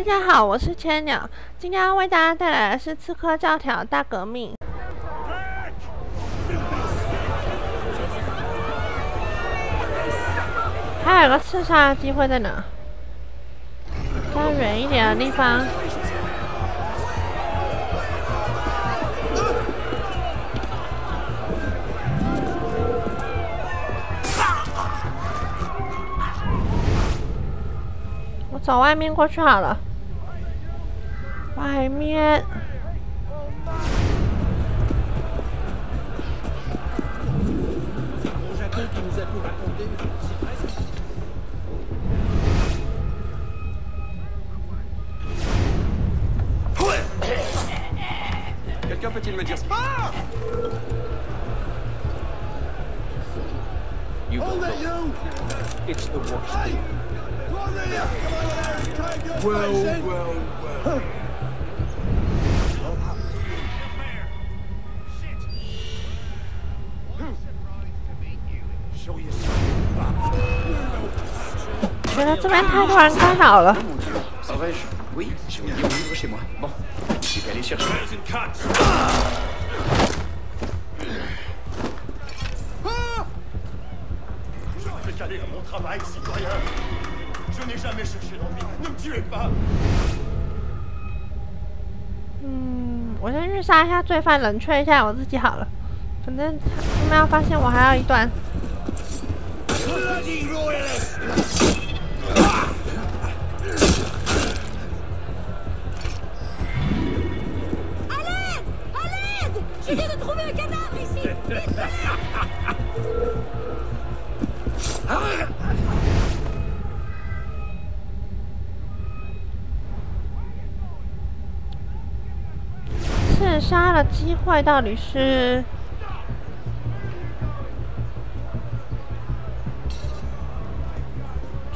大家好，我是千鸟，今天为大家带来的是《刺客教条：大革命》。还有个刺杀的机会在哪？在远一点的地方。我走外面过去好了。外面。Quelqu'un peut-il me dire ce Ah! You Hold it, you! It's the worst thing. Come on, here! Come on there! Try and get Well, place well, well. 觉得这边太突然干扰了。嗯，我先去杀一下罪犯，冷却一下我自己好了。反正他们要发现我还要一段。杀的机会到底是？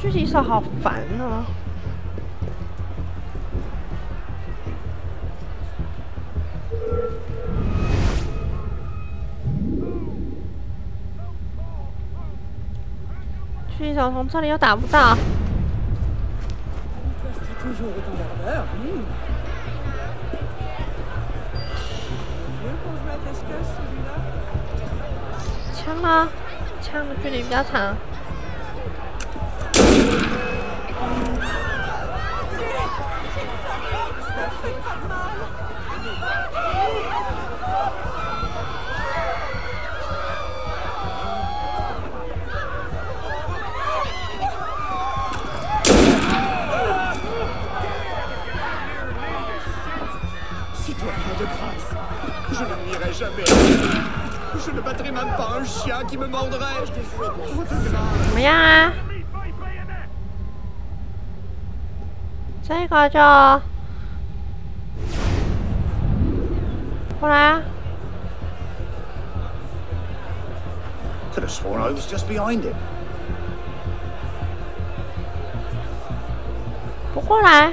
狙击手好烦哦。狙击手从这里又打不到。枪吗？枪的距离比较长。Je ne battrai même pas un chien qui me mordrait. 怎么样啊？这个就过来啊！ Could have sworn I was just behind him. 不过来。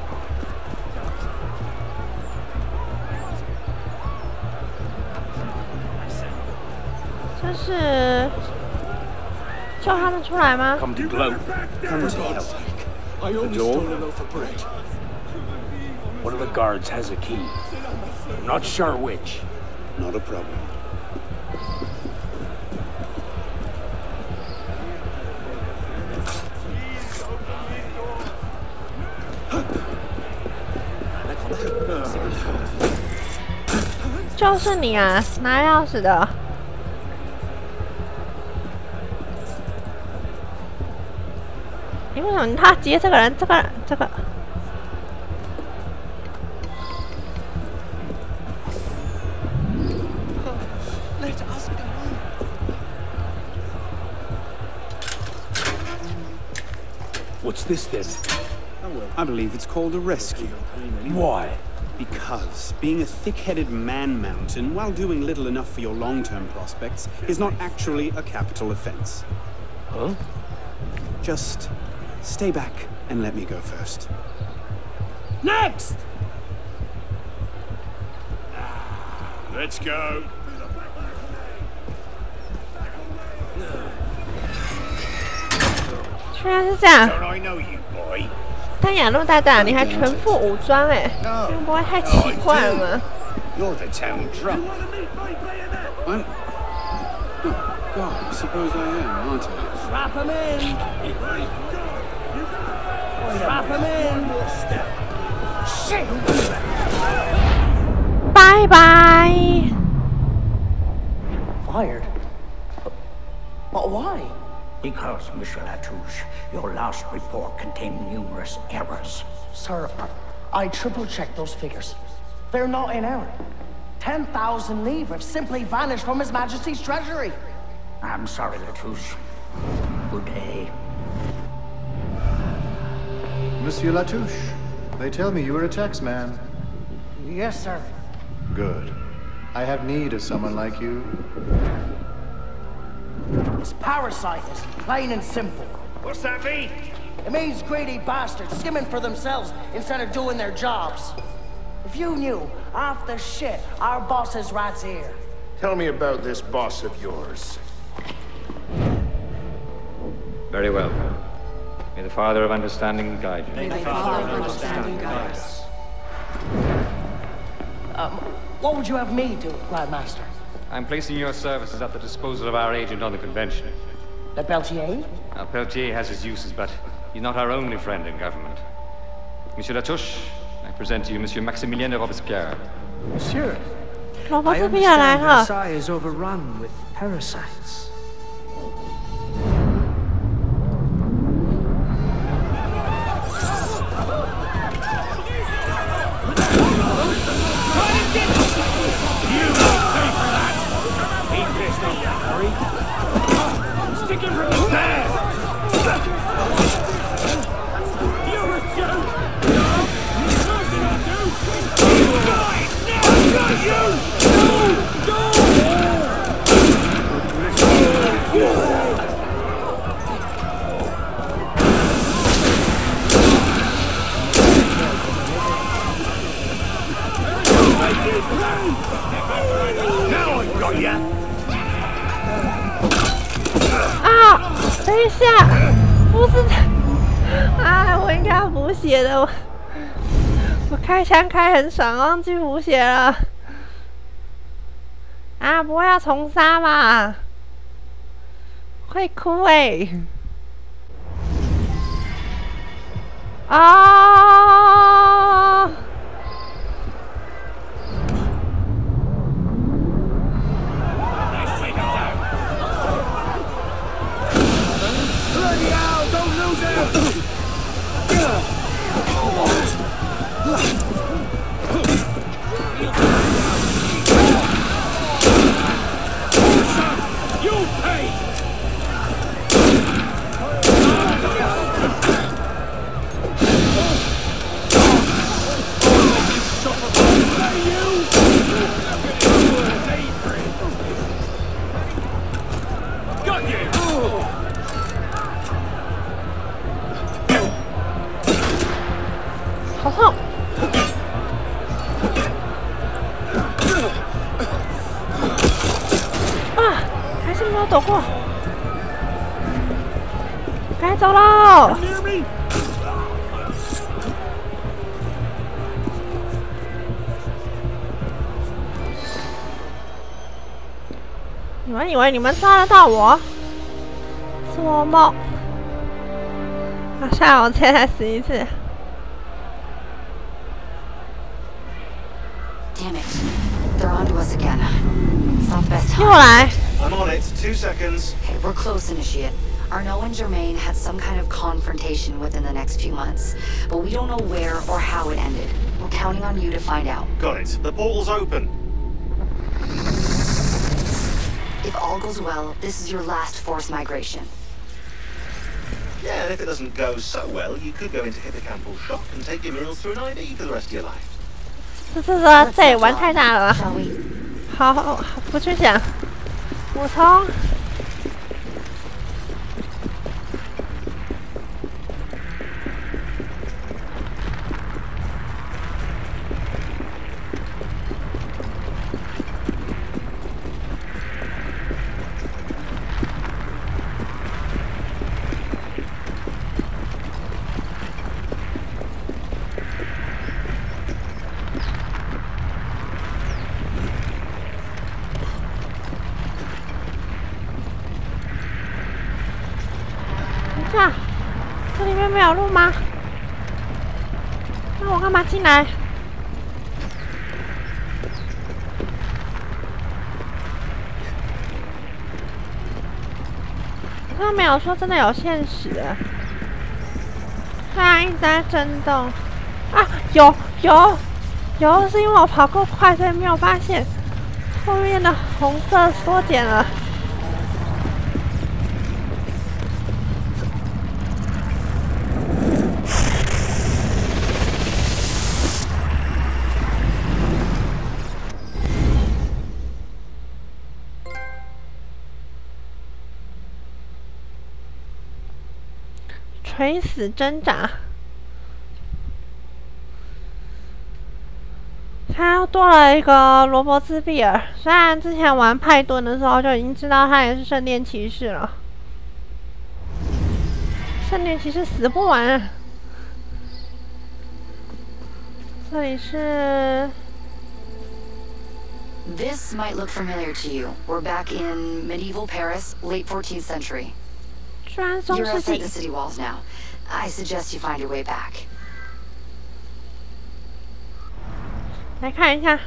这是叫他们出来吗？Come to. For God's sake, I only door? One of the guards has a key. I'm not sure which. Not a problem. “就是你啊，拿钥匙的。” 你为什么他接这个人？这个人这个。 Let us go. What's this then? I believe it's called a rescue. Why? Because being a thick-headed man-mountain while doing little enough for your long-term prospects is not actually a capital offense. Huh? Just stay back and let me go first. Next! Let's go. 居然是这样， Don't I know you, boy? 但亚陆大大，你还全副武装哎，这样不会太奇怪了吗？ You're the town drunk. I'm... Oh, God, I suppose I am, aren't I? Strap him in. Strap him in. 拜拜。Fired? But why? Because, Monsieur Latouche, your last report contained numerous errors. Sir, I, I triple checked those figures. They're not in error. 10,000 livres simply vanished from His Majesty's treasury. I'm sorry, Latouche. Good day. Monsieur Latouche, they tell me you are a taxman. Yes, sir. Good. I have need of someone like you. It's parasitism, plain and simple. What's that mean? It means greedy bastards skimming for themselves instead of doing their jobs. If you knew half the shit our bosses rats here. Tell me about this boss of yours. Very well. May the Father of Understanding guide you. May the Father of Understanding guide us. Um, what would you have me do, Grandmaster? I'm placing your services at the disposal of our agent on the convention. Le Peltier? Now, Peltier has his uses, but he's not our only friend in government. Monsieur Latouche, I present to you Monsieur Maximilien de Robespierre. Monsieur, I understand Versailles is overrun with parasites. Lincoln from the 陛！下，不是，啊！我应该要补血的，我我开枪开很爽，忘记补血了。啊，不会要重杀吧？会哭哎、啊！你们以为你们抓得到我？做梦！啊，算了，我直接再死一次。 Damn it. They're onto us again. It's not the best 又 time. 来！ I'm on it. Two seconds. Hey, we're close, Initiate. Arnaud and Germain had some kind of confrontation within the next few months, but we don't know where or how it ended. We're counting on you to find out. Got it. The portal's open. If all goes well, this is your last forced migration. Yeah, and if it doesn't go so well, you could go into hippocampal shock and take your meals through an IV for the rest of your life. 这这这这也玩太大了吧？好好好，不去讲。补充。 进来？他没有说真的有现实，虽然一直在震动。啊，有有有，是因为我跑够快，所以没有发现后面的红色缩减了。垂死挣扎，他又多了一个罗伯兹比尔。虽然之前玩派顿的时候就已经知道他也是圣殿骑士了，圣殿骑士死不完。这里是 This might look familiar to you. We're back in medieval Paris, late 14th century. 居然中 You're 世 outside 纪 the city walls now. I suggest you find your way back. 来看一下。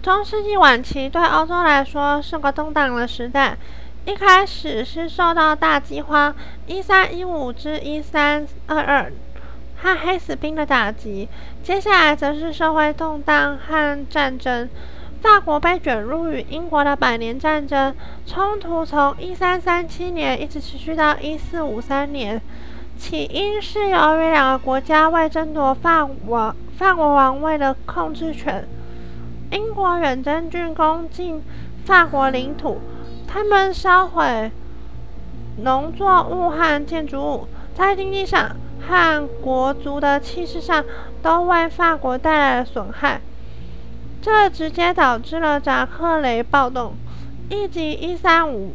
中世纪晚期对欧洲来说是个动荡的时代。一开始是受到大饥荒（一三一五至一三二二）和黑死病的打击，接下来则是社会动荡和战争。法国被卷入与英国的百年战争，冲突从一三三七年一直持续到一四五三年。起因是由于两个国家为争夺法王法国王位的控制权，英国远征军攻进法国领土，他们烧毁农作物和建筑物，在经济上和国族的气势上都为法国带来了损害。这直接导致了扎克雷暴动，以及一三五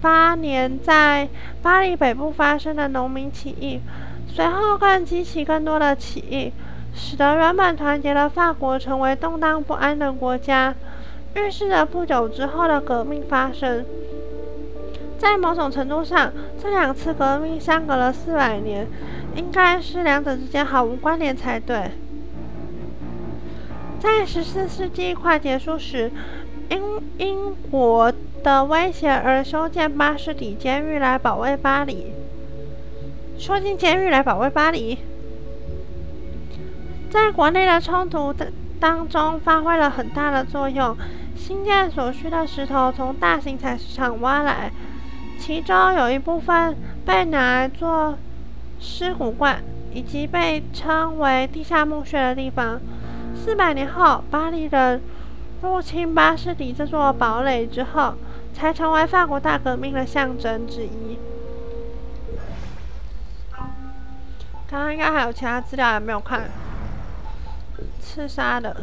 八年在巴黎北部发生的农民起义，随后更激起更多的起义，使得原本团结的法国成为动荡不安的国家，预示着不久之后的革命发生。在某种程度上，这两次革命相隔了四百年，应该是两者之间毫无关联才对。在十四世纪快结束时，因英国的威胁而修建巴士底监狱来保卫巴黎。修进监狱来保卫巴黎，在国内的冲突的当中发挥了很大的作用。新建所需的石头从大型采石场挖来，其中有一部分被拿来做尸骨罐，以及被称为地下墓穴的地方。四百年后，巴黎人入侵巴士底这座堡垒之后，才成为法国大革命的象征之一。刚刚应该还有其他资料还没有看，刺杀的。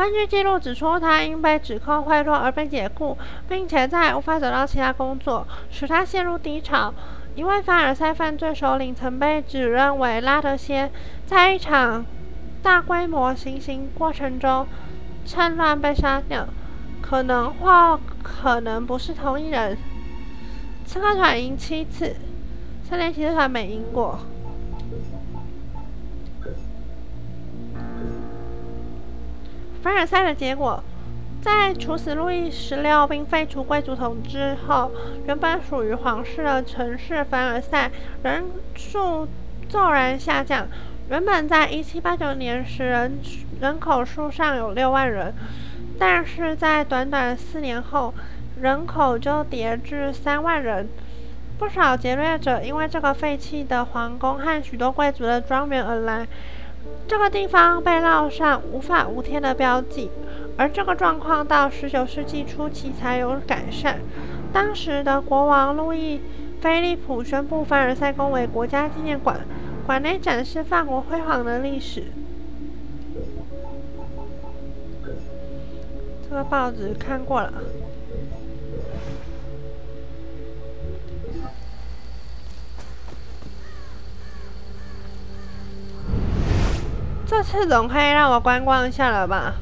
根据记录指出，他因被指控贿赂而被解雇，并且再无法找到其他工作，使他陷入低潮。一位凡尔赛犯罪首领曾被指认为拉德谢，在一场大规模行刑过程中趁乱被杀掉，可能或可能不是同一人。刺客团赢七次，三连骑士团没赢过。凡尔赛的结果，在处死路易十六并废除贵族统治后，原本属于皇室的城市凡尔赛人数骤然下降。原本在1789年时人人口数上有六万人，但是在短短四年后，人口就跌至三万人。不少劫掠者因为这个废弃的皇宫和许多贵族的庄园而来，这个地方被烙上无法无天的标记。而这个状况到19世纪初期才有改善。当时的国王路易·菲利普宣布凡尔赛宫为国家纪念馆。馆内展示法国辉煌的历史。这个报纸看过了。这次总可以让我观光一下了吧？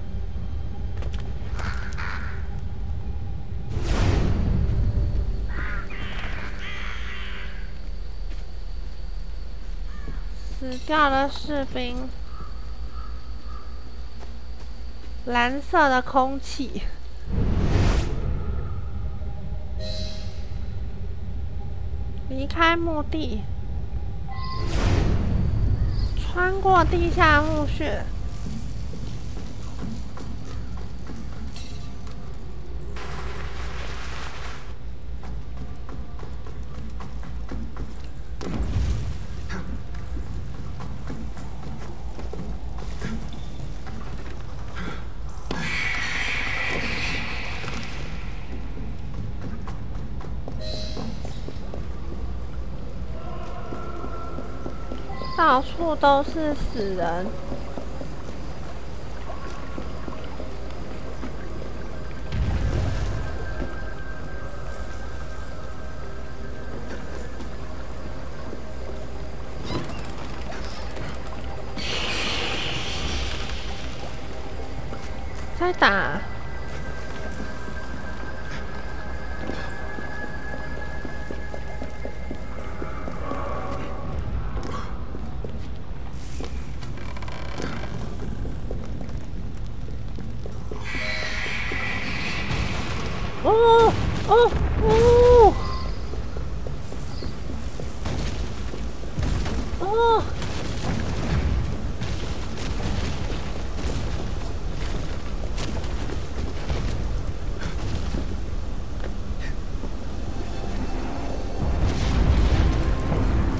死掉了士兵，蓝色的空气，离开墓地，穿过地下墓穴。到处都是死人。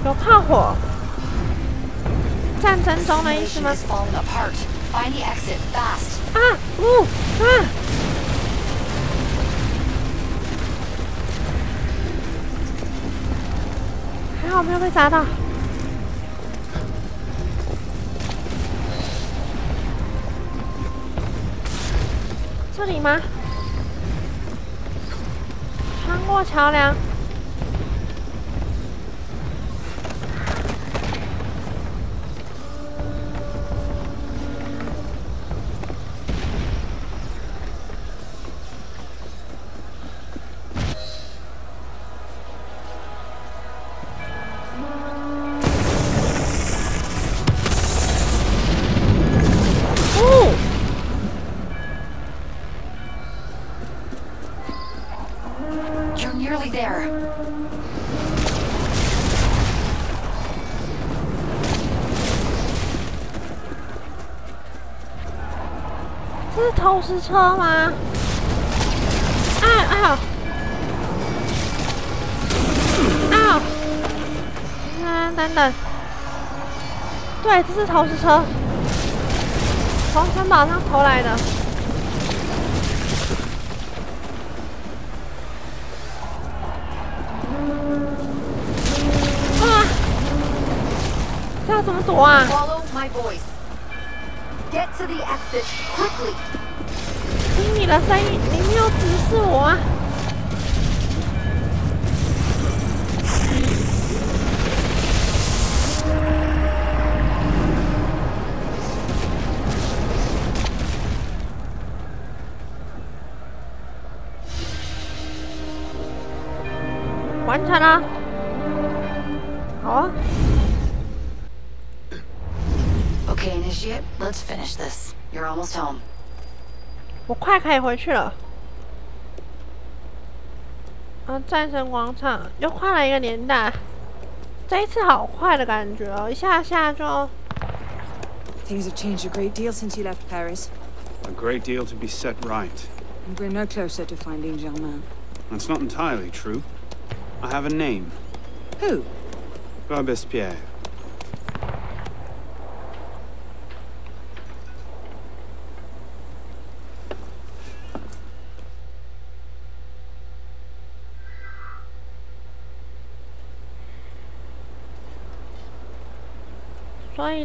有炮火，战争中的意思吗？啊！呜啊！还好没有被砸到。这里吗？穿过桥梁。这是投石车吗？哎哎呦！啊！等等，对，这是投石车，从城堡上投来的。听你的声音，你没有指示我啊！完成了，好啊。Okay, Initiate, let's finish this. You're almost home. 我快可以回去了。啊，战神广场又换了一个年代，这一次好快的感觉哦，一下下就。Things have changed a great deal since you left Paris. A great deal to be set right. And we're no closer to finding Germain. That's not entirely true. I have a name. Who? Robespierre.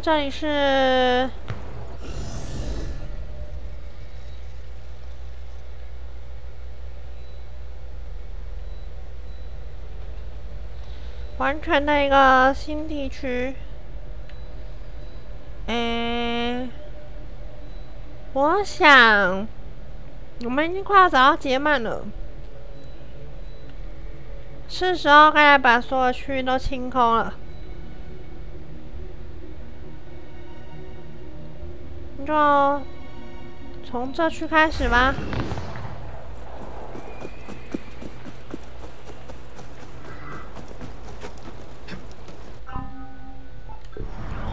这里是完全的一个新地区。诶，我想我们已经快要找到杰曼了，是时候该把所有区域都清空了。就从这区开始吧。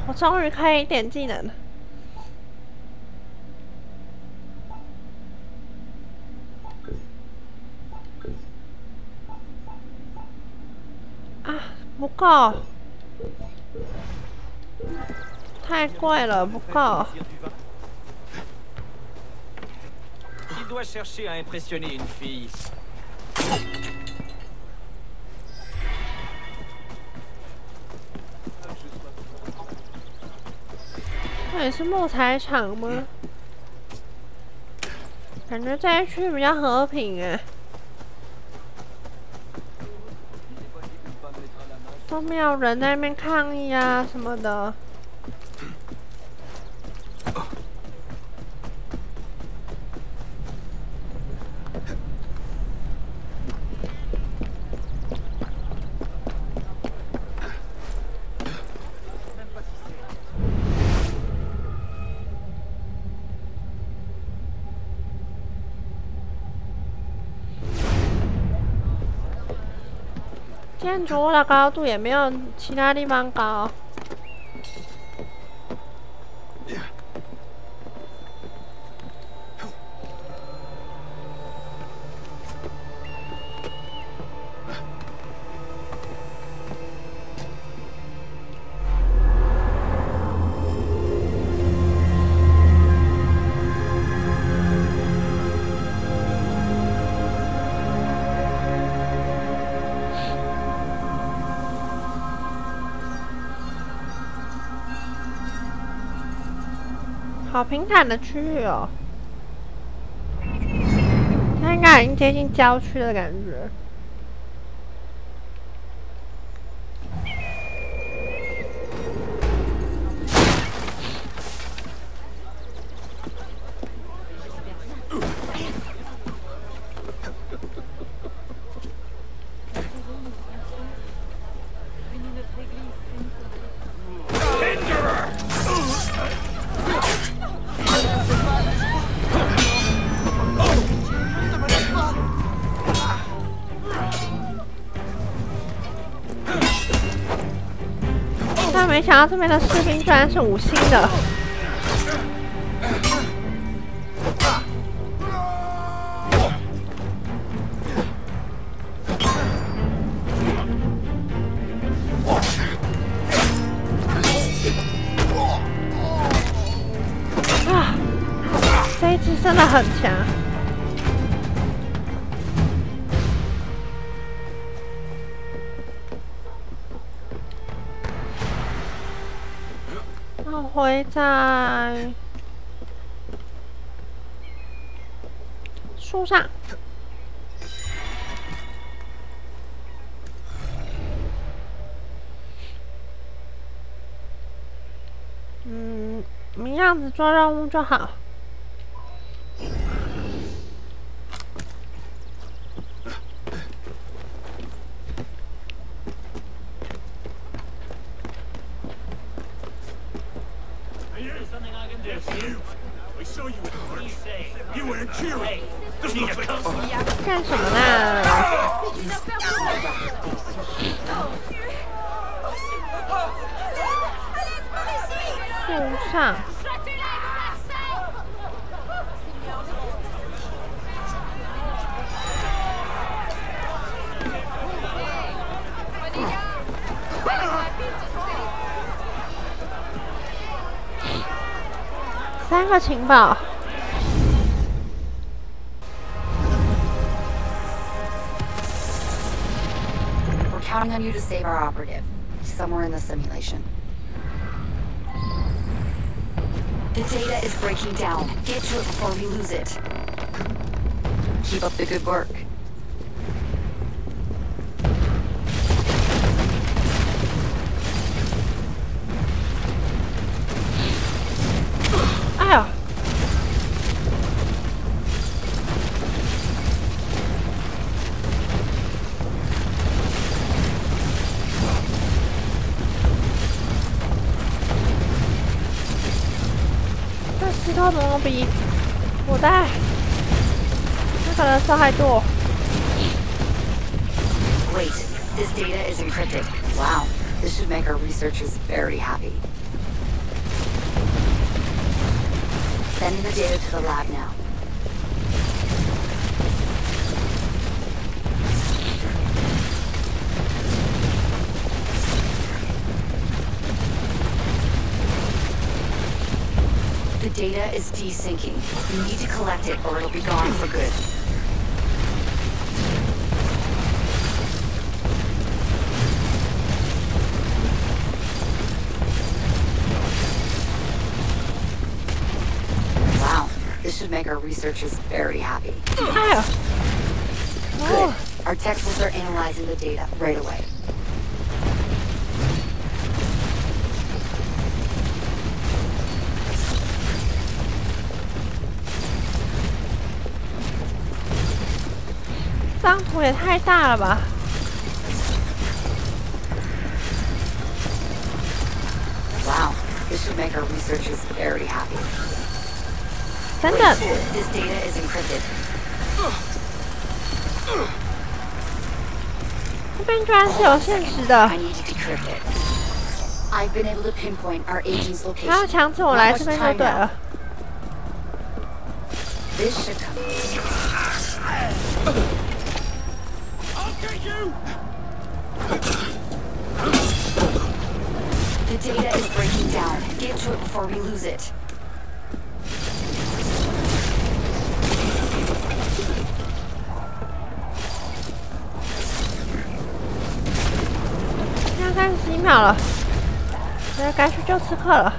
我终于可以点技能了。啊，不够，太贵了，不够。Il doit chercher à impressionner une fille. 这里是木材厂吗？感觉这一区比较和平哎，都没有人在那边抗议啊什么的。建筑物的高度也没有其他地好平坦的区域哦，它应该已经接近郊区的感觉。没想到这边的士兵居然是五星的。在树上。嗯，明样子做任务就好。We're counting on you to save our operative. Somewhere in the simulation. The data is breaking down. Get to it before we lose it. Keep up the good work. 这石头怎么比我带那个人伤害多？ Wait, this data is encrypted. Wow, this should make our researchers very happy. Sending the data to the lab now. The data is desyncing. We need to collect it or it'll be gone for good. Wow, this should make our researchers very happy. Good. Our textiles are analyzing the data right away. 张图也太大了吧 this should，This is encrypted. 这边居然是有现实的.然后强制我来这边就对.了。get you! The data is breaking down. Get to it before we lose it. 现在三十一秒了，现在该去救刺客了。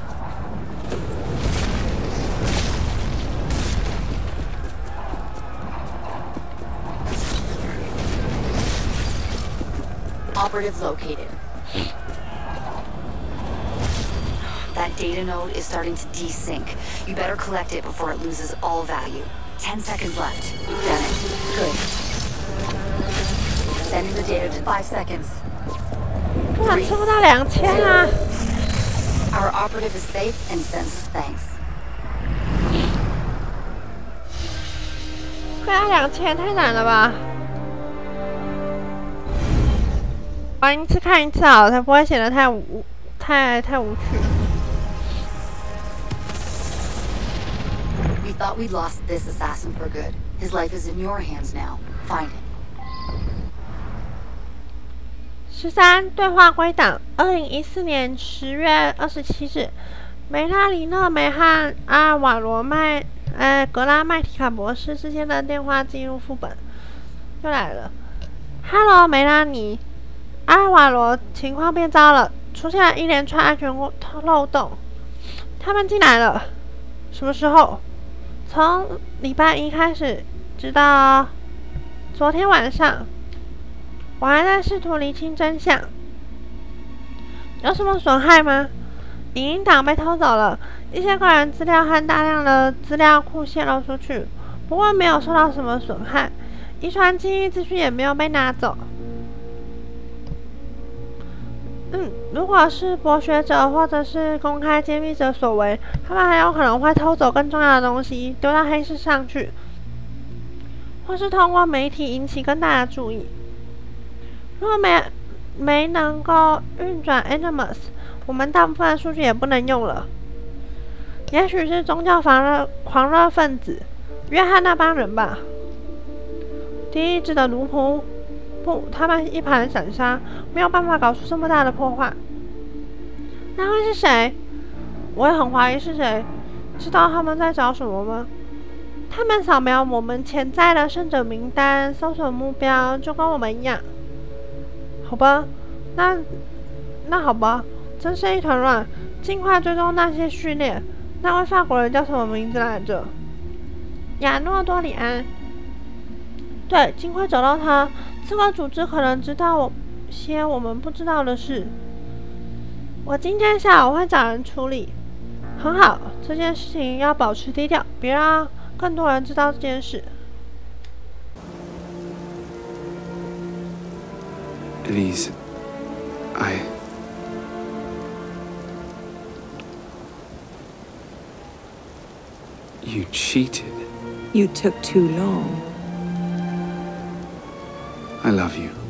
Operative located. That data node is starting to desync. You better collect it before it loses all value. Ten seconds left. You've done it. Good. Sending the data to five seconds. 突然吃不到两千啊！ Our operative is safe and sends us thanks. 快要两千，太难了吧！ 玩一次看一次好，才不会显得太无太太无趣。We thought we'd lost this assassin for good. His life is in your hands now. Find him. 十三对话归档，二零一四年十月二十七日，梅拉里勒梅汉阿瓦罗麦呃格拉麦提卡博士之间的电话进入副本又来了。Hello，梅拉尼，阿尔瓦罗，情况变糟了，出现了一连串安全漏洞，他们进来了。什么时候？从礼拜一开始，直到昨天晚上。我还在试图厘清真相，有什么损害吗？影音档被偷走了，一些个人资料和大量的资料库泄露出去，不过没有受到什么损害，遗传记忆资讯也没有被拿走。嗯，如果是博学者或者是公开揭秘者所为，他们还有可能会偷走更重要的东西，丢到黑市上去，或是通过媒体引起更大的注意。如果没没能够运转 Animus，我们大部分数据也不能用了。也许是宗教狂热狂热分子约翰那帮人吧。第一只的奴仆。不，他们一盘散沙，没有办法搞出这么大的破坏。那会是谁？我也很怀疑是谁。知道他们在找什么吗？他们扫描我们潜在的胜者名单，搜索目标，就跟我们一样。好吧，那那好吧，真是一团乱。尽快追踪那些序列。那位法国人叫什么名字来着？亚诺多里安。对，尽快找到他。这个组织可能知道些我们不知道的事。我今天下午会找人处理。很好，这件事情要保持低调，别让更多人知道这件事。Elise, I. You cheated. You took too long. I love you.